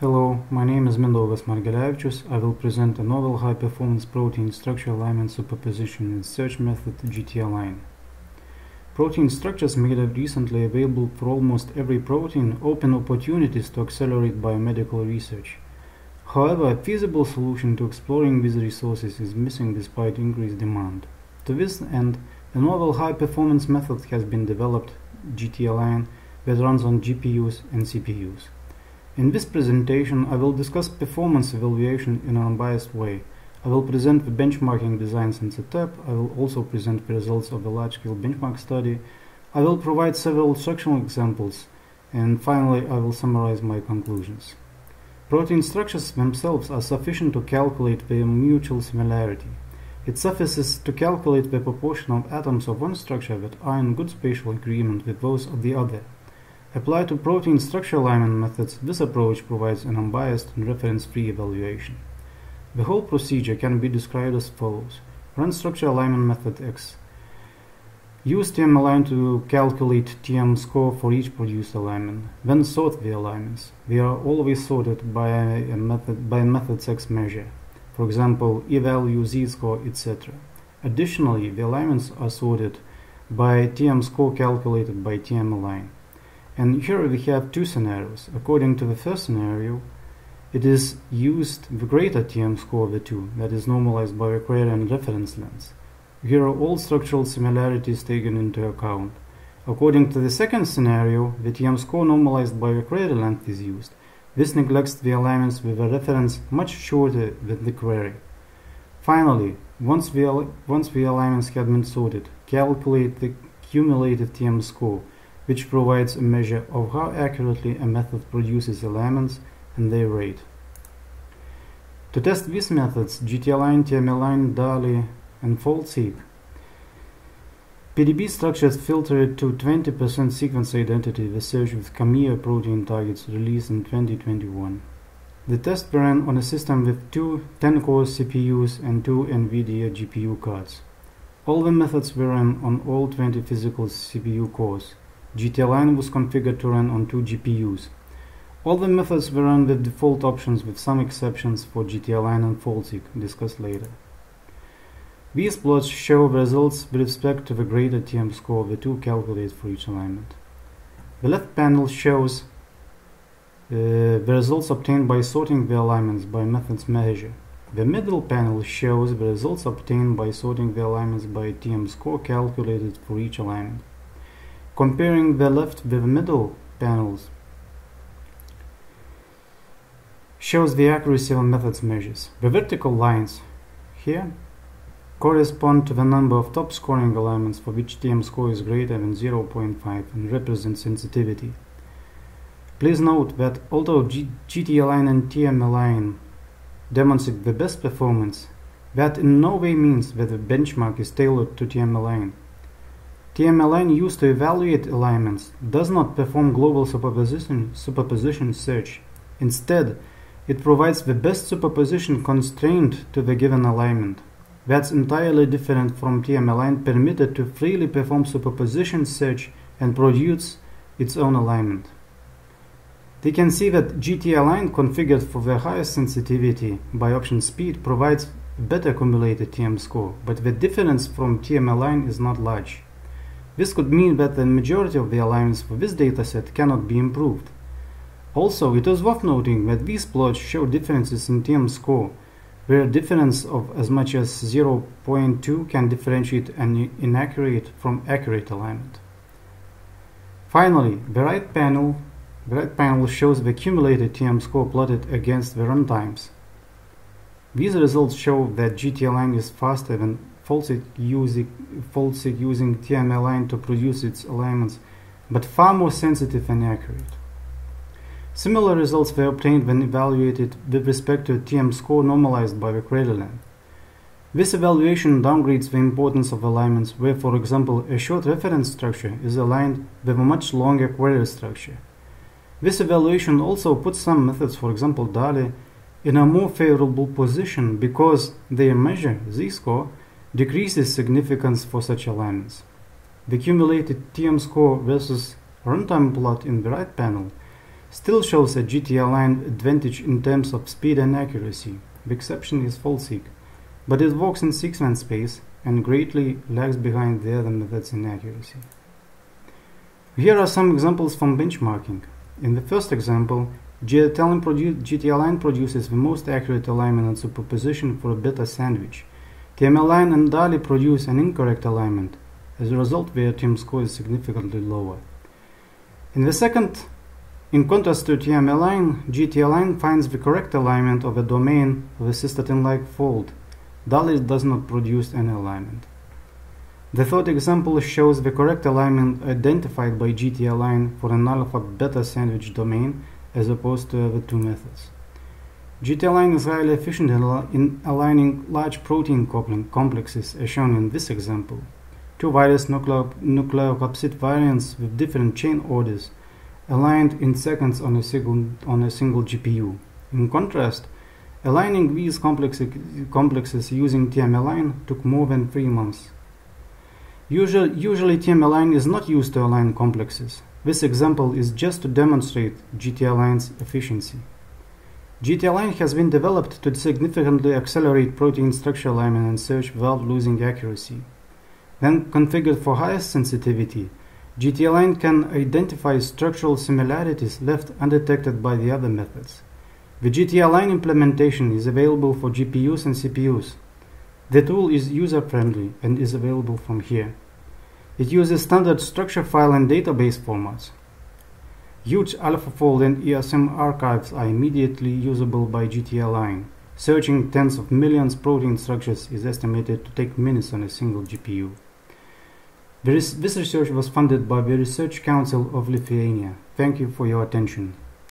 Hello, my name is Mindaugas Margelevičius. I will present a novel high-performance protein structure alignment superposition and search method GT-Align. Protein structures made recently available for almost every protein open opportunities to accelerate biomedical research. However, a feasible solution to exploring these resources is missing despite increased demand. To this end, a novel high-performance method has been developed, GT-Align, that runs on GPUs and CPUs. In this presentation, I will discuss performance evaluation in an unbiased way. I will present the benchmarking designs and setup. I will also present the results of a large-scale benchmark study. I will provide several structural examples. And finally, I will summarize my conclusions. Protein structures themselves are sufficient to calculate their mutual similarity. It suffices to calculate the proportion of atoms of one structure that are in good spatial agreement with those of the other. Applied to protein structure alignment methods, this approach provides an unbiased and reference-free evaluation. The whole procedure can be described as follows. Run structure alignment method X. Use TM align to calculate TM score for each produced alignment. Then sort the alignments. They are always sorted by a method by a method's X measure. For example, E-value, z-score, etc. Additionally, the alignments are sorted by TM score calculated by TM align. And here we have two scenarios. According to the first scenario, it is used the greater TM score of the two, that is normalized by a query and reference lens. Here are all structural similarities taken into account. According to the second scenario, the TM score normalized by query length is used. This neglects the alignments with a reference much shorter than the query. Finally, once the, once the alignments have been sorted, calculate the cumulative TM score which provides a measure of how accurately a method produces elements and their rate. To test these methods, GT-Align, TM-Align, DALI, and Foldseek, PDB structures filtered to 20% sequence identity research with CAMEO protein targets released in 2021. The test ran on a system with two 10-core CPUs and two NVIDIA GPU cards. All the methods were run on all 20 physical CPU cores. GT-Align was configured to run on two GPUs. All the methods were run with default options with some exceptions for GT-Align and Foldseek, discussed later. These plots show the results with respect to the greater TM score of the two calculated for each alignment. The left panel shows uh, the results obtained by sorting the alignments by methods measure. The middle panel shows the results obtained by sorting the alignments by TM score calculated for each alignment. Comparing the left with the middle panels shows the accuracy of methods measures. The vertical lines here correspond to the number of top scoring alignments for which TM score is greater than 0.5 and represent sensitivity. Please note that although G GT align and TM align demonstrate the best performance, that in no way means that the benchmark is tailored to TM TM-Align used to evaluate alignments does not perform global superposition, superposition search. Instead, it provides the best superposition constrained to the given alignment. That's entirely different from TM-Align permitted to freely perform superposition search and produce its own alignment. They can see that GT-Align configured for the highest sensitivity by option speed provides better cumulated TM score, but the difference from TM-Align is not large. This could mean that the majority of the alignments for this dataset cannot be improved. Also, it is worth noting that these plots show differences in TM score, where a difference of as much as 0.2 can differentiate an inaccurate from accurate alignment. Finally, the right panel, the right panel shows the accumulated TM score plotted against the runtimes. These results show that GT-Align is faster than Foldseek using, Foldseek using TM-Align to produce its alignments, but far more sensitive and accurate. Similar results were obtained when evaluated with respect to TM score normalized by the length. This evaluation downgrades the importance of alignments where, for example, a short reference structure is aligned with a much longer query structure. This evaluation also puts some methods, for example DALI, in a more favorable position because their measure, z-score, decreases significance for such alignments. The cumulated TM score versus runtime plot in the right panel still shows a GT-Align advantage in terms of speed and accuracy. The exception is Foldseek, but it works in sequence space and greatly lags behind the other methods in accuracy. Here are some examples from benchmarking. In the first example, GT-Align produ produces the most accurate alignment and superposition for a beta sandwich. TMAlign and DALI produce an incorrect alignment. As a result, their TM score is significantly lower. In the second, in contrast to TMAlign, GT-Align finds the correct alignment of a domain of a cystatin-like fold. DALI does not produce any alignment. The third example shows the correct alignment identified by GT-Align for an alpha-beta sandwich domain as opposed to the two methods. GT-Align is highly efficient in aligning large protein coupling complexes as shown in this example. Two various nucleocapsid variants with different chain orders aligned in seconds on a single, on a single GPU. In contrast, aligning these complexes, complexes using TM-Align took more than three months. Usually, usually TM-Align is not used to align complexes. This example is just to demonstrate GT-Align's efficiency. GT-Align has been developed to significantly accelerate protein structure alignment and search without losing accuracy. When configured for highest sensitivity, GT-Align can identify structural similarities left undetected by the other methods. The GT-Align implementation is available for GPUs and CPUs. The tool is user-friendly and is available from here. It uses standard structure file and database formats. Huge AlphaFold and ESM archives are immediately usable by GT-Align. Searching tens of millions protein structures is estimated to take minutes on a single GPU. This research was funded by the Research Council of Lithuania. Thank you for your attention.